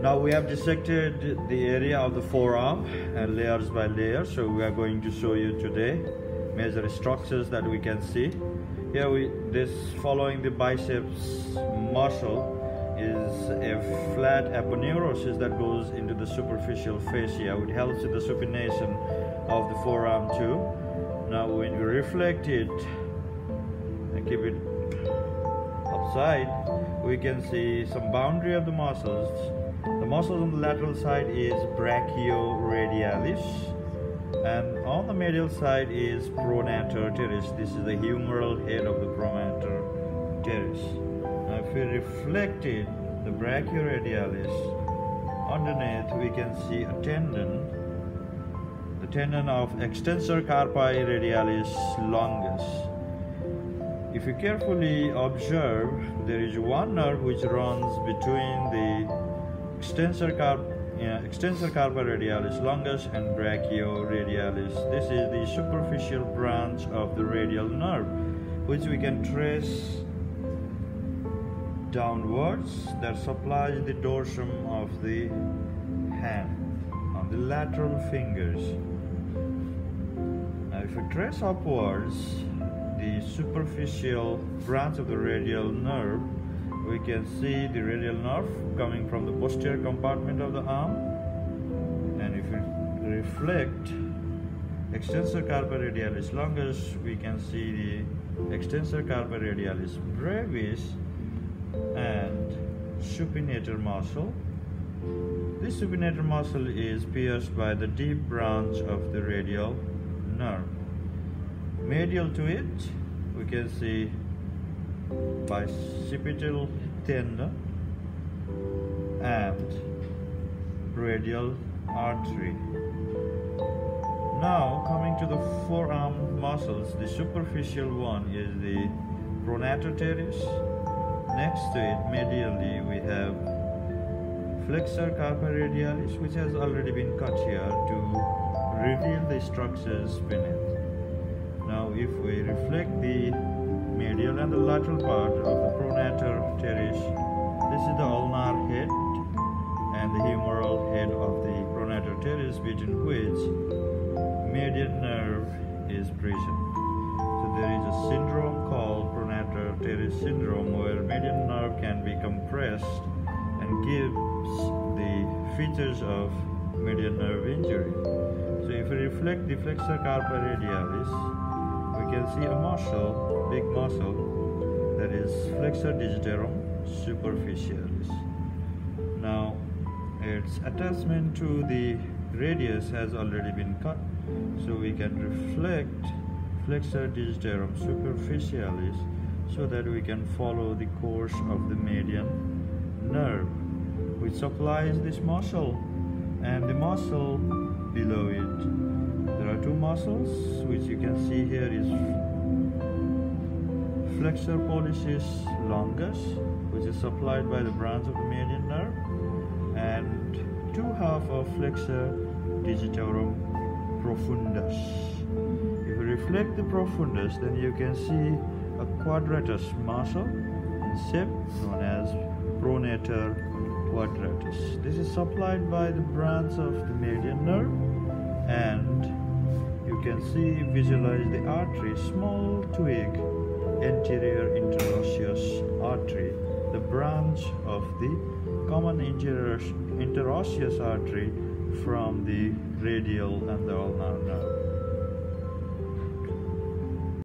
Now we have dissected the area of the forearm and layers by layer. So we are going to show you today major structures that we can see. Here we this following the biceps muscle is a flat aponeurosis that goes into the superficial fascia. It helps in the supination of the forearm too. Now when you reflect it and keep it upside, we can see some boundary of the muscles. The muscles on the lateral side is brachioradialis and on the medial side is pronator teres. This is the humeral head of the pronator teres. Now if we reflect it, the brachioradialis, underneath we can see a tendon, the tendon of extensor carpi radialis longus. If you carefully observe, there is one nerve which runs between the extensor carp yeah, extensor carpi radialis longus and brachioradialis. This is the superficial branch of the radial nerve, which we can trace downwards that supplies the dorsum of the hand on the lateral fingers. Now, if we trace upwards the superficial branch of the radial nerve, we can see the radial nerve coming from the posterior compartment of the arm. And if we reflect extensor carpi radialis longus we can see the extensor carpi radialis brevis and supinator muscle. This supinator muscle is pierced by the deep branch of the radial nerve. Medial to it we can see bicipital tendon and radial artery. Now coming to the forearm muscles, the superficial one is the pronator teres. Next to it, medially, we have flexor carpi radialis, which has already been cut here to reveal the structures beneath. Now if we reflect the and the lateral part of the pronator teres. This is the ulnar head and the humeral head of the pronator teres between which median nerve is present. So there is a syndrome called pronator teres syndrome where median nerve can be compressed and gives the features of median nerve injury. So if we reflect the flexor carpi radialis, we can see a muscle, big muscle, that is flexor digitorum superficialis. Now, its attachment to the radius has already been cut, so we can reflect flexor digitorum superficialis so that we can follow the course of the median nerve which supplies this muscle and the muscle below it there are two muscles which you can see here is flexor pollicis longus which is supplied by the branch of the median nerve and two half of flexor digitorum profundus. If you reflect the profundus then you can see a quadratus muscle in shape known as pronator quadratus. This is supplied by the branch of the median nerve and can see visualize the artery small twig anterior interosseous artery the branch of the common interosseous artery from the radial and the ulnar nerve